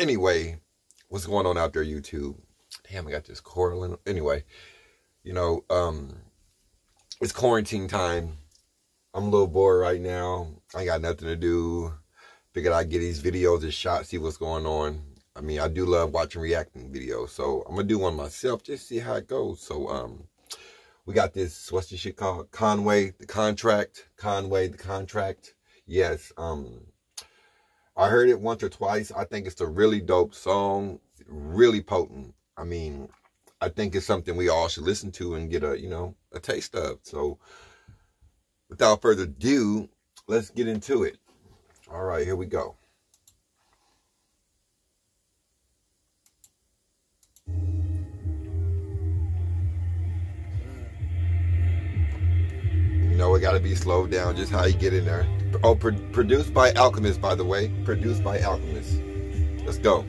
anyway, what's going on out there, YouTube? Damn, I got this coral Anyway, you know, um, it's quarantine time. I'm a little bored right now. I got nothing to do. Figured I'd get these videos a shot, see what's going on. I mean, I do love watching reacting videos, so I'm gonna do one myself, just see how it goes. So, um, we got this, what's this shit called? Conway, the contract. Conway, the contract. Yes, um, I heard it once or twice. I think it's a really dope song, really potent. I mean, I think it's something we all should listen to and get a, you know, a taste of. So, without further ado, let's get into it. All right, here we go. You know, it got to be slowed down just how you get in there. Oh, pro produced by Alchemist, by the way. Produced by Alchemist. Let's go.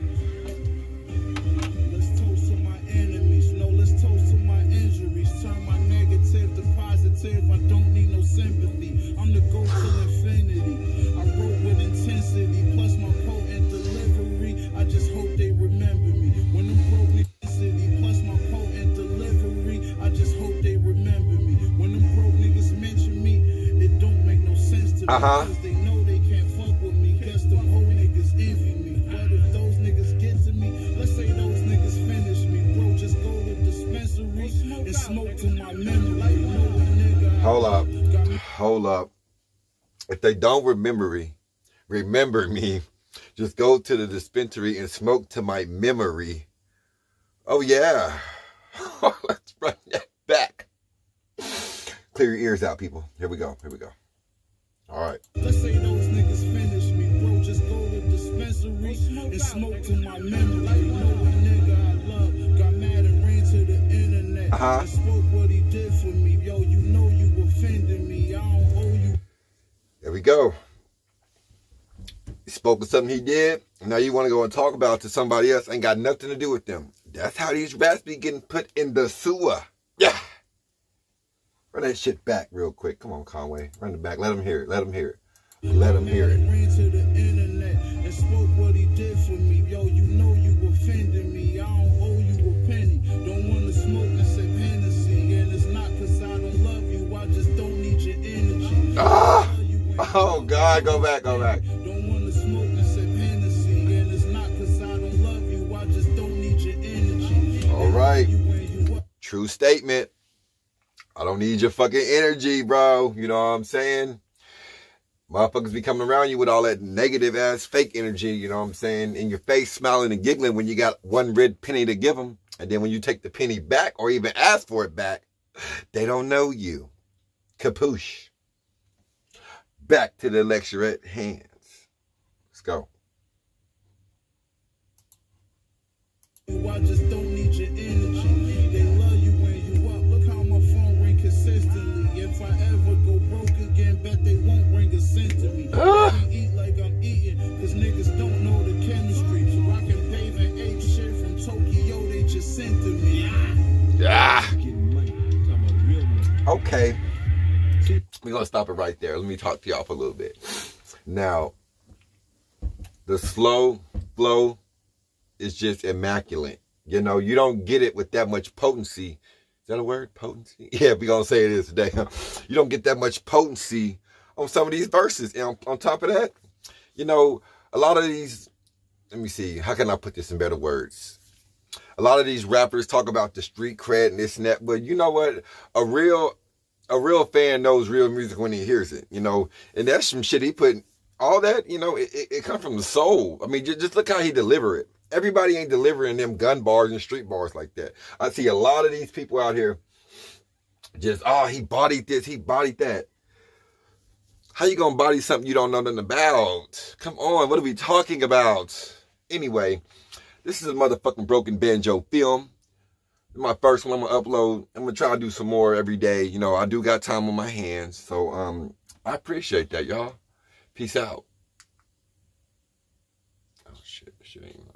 Uh huh. They know they can't fuck with me. Guess them whole niggas envy me. But if those niggas get to me, let's say those niggas finish me. Bro, just go to dispensary and smoke to my memory. Hold up. Hold up. If they don't remember me, remember me, just go to the dispensary and smoke to my memory. Oh yeah. Let's run that back. Clear your ears out, people. Here we go. Here we go. All right. Let's say those niggas finish me, bro. Just go to dispensary and smoke to my memory. You know a nigga I love got mad and ran to the internet. Uh-huh. I spoke what he did for me. Yo, you know you offended me. I don't owe you. There we go. He spoke of something he did. Now you want to go and talk about to somebody else. Ain't got nothing to do with them. That's how these rats be getting put in the sewer. Yeah. Run that shit back real quick. Come on, Conway. Run it back. Let him hear it. Let him hear it. Let him hear it. Ran to the internet and spoke what he did for me. Yo, you know you offended me. I don't owe you a penny. Don't want to smoke and sip Hennessy. And it's not because I don't love you. I just don't need your energy. Ah! Oh, God. Go back. Go back. Don't want to smoke and sip Hennessy. And it's not because I don't love you. I just don't need your energy. All right. True statement. I don't need your fucking energy, bro. You know what I'm saying? Motherfuckers be coming around you with all that negative ass fake energy, you know what I'm saying? In your face, smiling and giggling when you got one red penny to give them. And then when you take the penny back or even ask for it back, they don't know you. Capuche. Back to the lecture at hands. Let's go. Oh, I just don't need your energy. Eat like I'm eating, cause niggas don't know the chemistry. So I can bathe and ape shit from Tokyo, they just sent to me. Ah. Okay. We're gonna stop it right there. Let me talk to y'all for a little bit. Now, the slow flow is just immaculate. You know, you don't get it with that much potency. Is that a word? Potency? Yeah, we're gonna say it is today. you don't get that much potency on some of these verses. And on, on top of that, you know, a lot of these, let me see, how can I put this in better words? A lot of these rappers talk about the street cred and this and that, but you know what? A real, a real fan knows real music when he hears it, you know, and that's some shit he put, all that, you know, it, it, it comes from the soul. I mean, just, just look how he deliver it. Everybody ain't delivering them gun bars and street bars like that. I see a lot of these people out here just, oh, he bodied this, he bodied that. How you gonna body something you don't know nothing about? Come on, what are we talking about? Anyway, this is a motherfucking broken banjo film. My first one I'm gonna upload. I'm gonna try to do some more every day. You know, I do got time on my hands. So um I appreciate that, y'all. Peace out. Oh shit, shit ain't